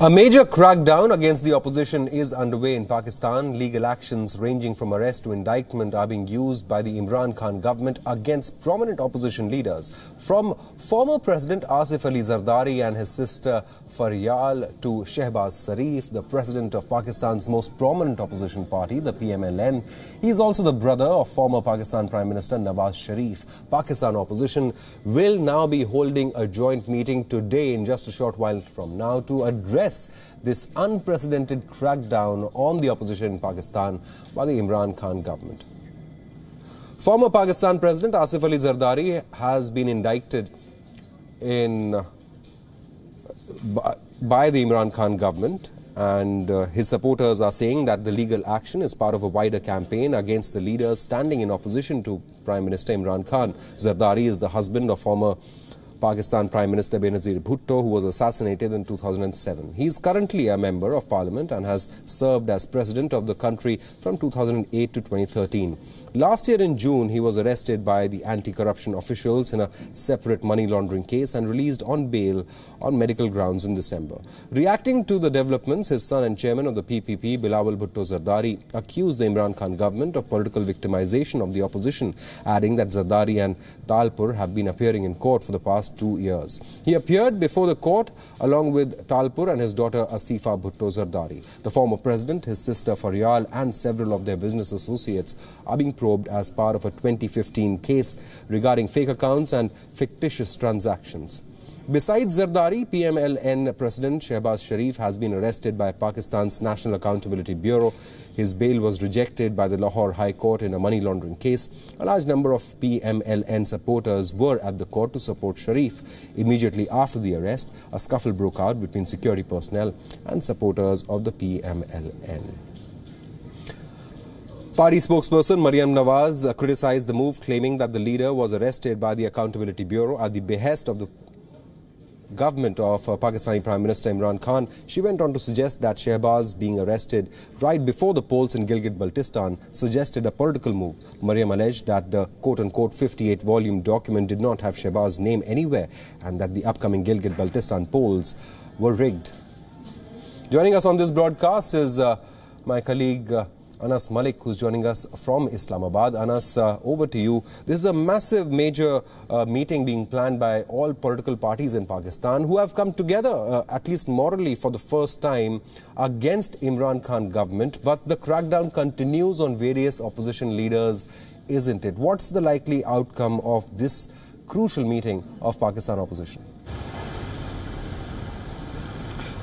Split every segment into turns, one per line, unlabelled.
A major crackdown against the opposition is underway in Pakistan. Legal actions ranging from arrest to indictment are being used by the Imran Khan government against prominent opposition leaders. From former President Asif Ali Zardari and his sister Faryal to Shehbaz Sharif, the president of Pakistan's most prominent opposition party, the PMLN. He is also the brother of former Pakistan Prime Minister Nawaz Sharif. Pakistan opposition will now be holding a joint meeting today in just a short while from now to address this unprecedented crackdown on the opposition in Pakistan by the Imran Khan government. Former Pakistan President Asif Ali Zardari has been indicted in by the Imran Khan government and uh, his supporters are saying that the legal action is part of a wider campaign against the leaders standing in opposition to Prime Minister Imran Khan. Zardari is the husband of former Pakistan Prime Minister Benazir Bhutto, who was assassinated in 2007. He is currently a member of parliament and has served as president of the country from 2008 to 2013. Last year in June, he was arrested by the anti-corruption officials in a separate money laundering case and released on bail on medical grounds in December. Reacting to the developments, his son and chairman of the PPP, Bilawal Bhutto Zardari, accused the Imran Khan government of political victimization of the opposition, adding that Zardari and Talpur have been appearing in court for the past two years. He appeared before the court along with Talpur and his daughter Asifa Bhutto Zardari. The former president, his sister Faryal and several of their business associates are being probed as part of a 2015 case regarding fake accounts and fictitious transactions. Besides Zardari, PMLN President Shehbaz Sharif has been arrested by Pakistan's National Accountability Bureau. His bail was rejected by the Lahore High Court in a money laundering case. A large number of PMLN supporters were at the court to support Sharif. Immediately after the arrest, a scuffle broke out between security personnel and supporters of the PMLN. Party spokesperson Maryam Nawaz criticized the move, claiming that the leader was arrested by the Accountability Bureau at the behest of the government of uh, Pakistani Prime Minister Imran Khan. She went on to suggest that Shehbaz being arrested right before the polls in Gilgit-Baltistan suggested a political move. Maryam alleged that the quote-unquote 58-volume document did not have Shehbaz's name anywhere and that the upcoming Gilgit-Baltistan polls were rigged. Joining us on this broadcast is uh, my colleague uh, Anas Malik, who's joining us from Islamabad. Anas, uh, over to you. This is a massive, major uh, meeting being planned by all political parties in Pakistan who have come together, uh, at least morally, for the first time against Imran Khan government. But the crackdown continues on various opposition leaders, isn't it? What's the likely outcome of this crucial meeting of Pakistan opposition?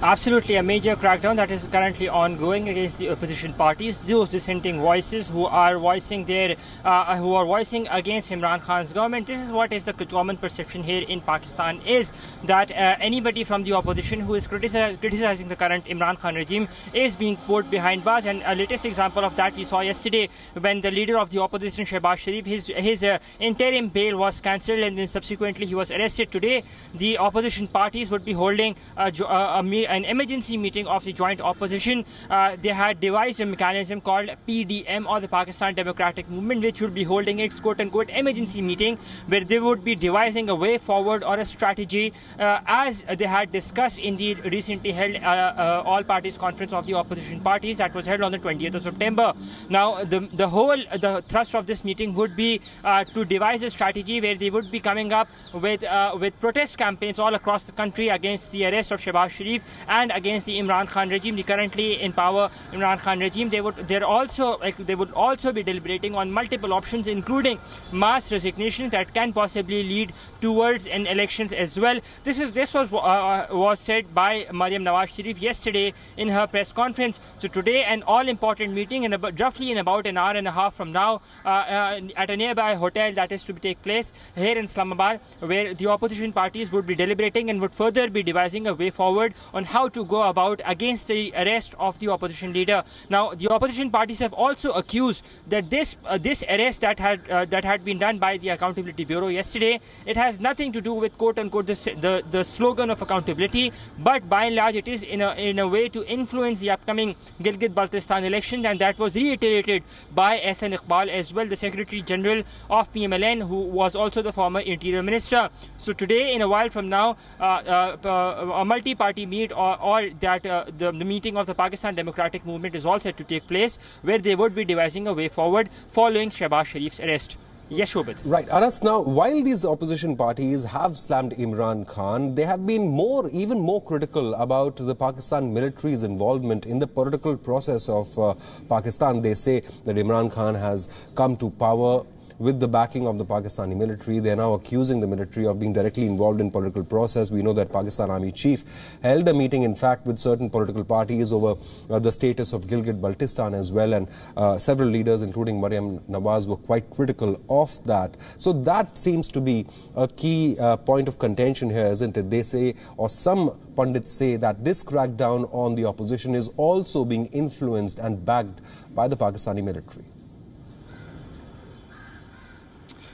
Absolutely a major crackdown that is currently ongoing against the opposition parties, those dissenting voices who are voicing their, uh, who are voicing against Imran Khan's government. This is what is the common perception here in Pakistan is that uh, anybody from the opposition who is critici criticizing the current Imran Khan regime is being put behind bars. And a latest example of that we saw yesterday when the leader of the opposition, Shehbaz Sharif, his his uh, interim bail was cancelled and then subsequently he was arrested. Today, the opposition parties would be holding a, a, a an emergency meeting of the joint opposition. Uh, they had devised a mechanism called PDM or the Pakistan Democratic Movement, which would be holding its quote-unquote emergency meeting, where they would be devising a way forward or a strategy, uh, as they had discussed in the recently held uh, uh all parties conference of the opposition parties that was held on the 20th of September. Now, the the whole the thrust of this meeting would be uh, to devise a strategy where they would be coming up with uh, with protest campaigns all across the country against the arrest of Shehbaz Sharif and against the Imran Khan regime, the currently in power Imran Khan regime. They would they're also like they would also be deliberating on multiple options, including mass resignation that can possibly lead towards an elections as well. This is this was uh, uh was said by Maryam Nawaz Sharif yesterday in her press conference. So today, an all-important meeting in about roughly in about an hour and a half from now uh, uh, at a nearby hotel that is to take place here in Islamabad, where the opposition parties would be deliberating and would further be devising a way forward on how to go about against the arrest of the opposition leader. Now, the opposition parties have also accused that this uh, this arrest that had uh, that had been done by the Accountability Bureau yesterday, it has nothing to do with quote unquote the the, the slogan of accountability, but by and large it is in a in a way to influence the upcoming Gilgit-Baltistan election, and that was reiterated by Ahsan Iqbal as well, the Secretary General of PMLN, who was also the former Interior Minister. So today, in a while from now, uh, uh, uh a multi-party meet or, or that uh, the, the, meeting of the Pakistan Democratic Movement is all set to take place, where they would be devising a way forward following Shehbaz Sharif's arrest. Yes, Shobit.
Right. Anas, now, while these opposition parties have slammed Imran Khan, they have been more, even more critical about the Pakistan military's involvement in the political process of uh, Pakistan. They say that Imran Khan has come to power with the backing of the Pakistani military. They are now accusing the military of being directly involved in political process. We know that Pakistan Army Chief held a meeting, in fact, with certain political parties over uh, the status of Gilgit-Baltistan as well. And uh, several leaders, including Maryam Nawaz, were quite critical of that. So that seems to be a key uh, point of contention here, isn't it? They say, or some pundits say, that this crackdown on the opposition is also being influenced and backed by the Pakistani military.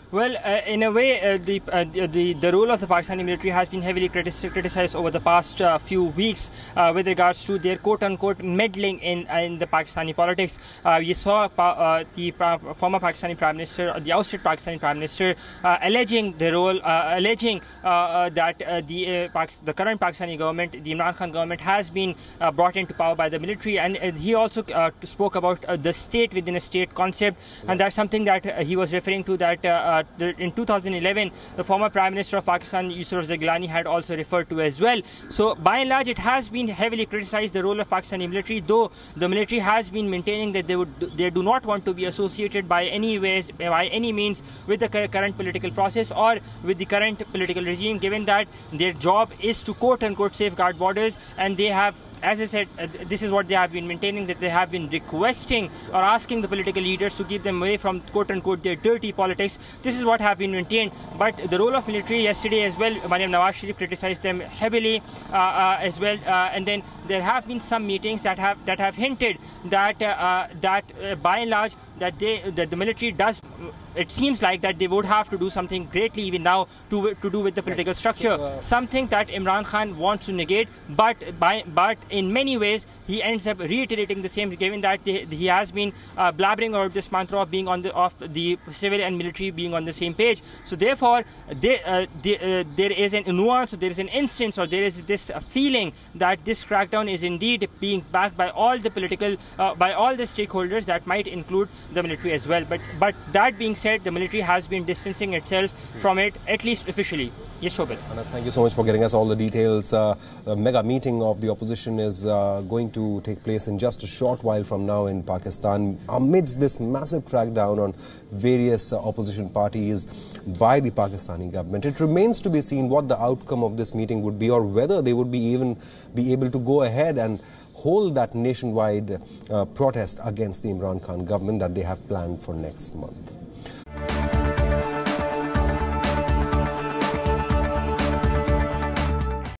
Well, uh, in a way, uh, the, uh, the the role of the Pakistani military has been heavily criticized over the past uh, few weeks uh, with regards to their quote-unquote meddling in uh, in the Pakistani politics. Uh, we saw uh, the former Pakistani Prime Minister, uh, the ousted Pakistani Prime Minister, alleging the role, alleging that the the current Pakistani government, the Imran Khan government, has been brought into power by the military, and he also spoke about the state within a state concept, and that's something that he was referring to that. Uh, in 2011, the former Prime Minister of Pakistan, Yusuf Raza Gilani, had also referred to as well. So, by and large, it has been heavily criticized the role of Pakistani military, though the military has been maintaining that they would they do not want to be associated by any ways, by any means, with the current political process or with the current political regime, given that their job is to quote unquote safeguard borders, and they have as I said, uh, this is what they have been maintaining that they have been requesting or asking the political leaders to keep them away from quote unquote their dirty politics. This is what have been maintained. But the role of military yesterday as well, Maryam Nawaz Sharif criticized them heavily uh, uh, as well. Uh, and then there have been some meetings that have that have hinted that uh, uh, that by and large that they that the military does it seems like that they would have to do something greatly even now to to do with the political structure. So, uh, something that Imran Khan wants to negate but by but in many ways he ends up reiterating the same given that they, he has been uh, blabbering about this mantra of being on the of the civil and military being on the same page. So therefore they, uh, they, uh, there is an nuance there is an instance or there is this feeling that this crackdown is indeed being backed by all the political uh, by all the stakeholders that might include the military as well. But but that being said, the military has been distancing itself from it, at least officially. Yes, Shobit.
Anas, thank you so much for getting us all the details. Uh, the mega meeting of the opposition is uh, going to take place in just a short while from now in Pakistan amidst this massive crackdown on various uh, opposition parties by the Pakistani government. It remains to be seen what the outcome of this meeting would be or whether they would be even be able to go ahead and hold that nationwide uh, protest against the Imran Khan government that they have planned for next month.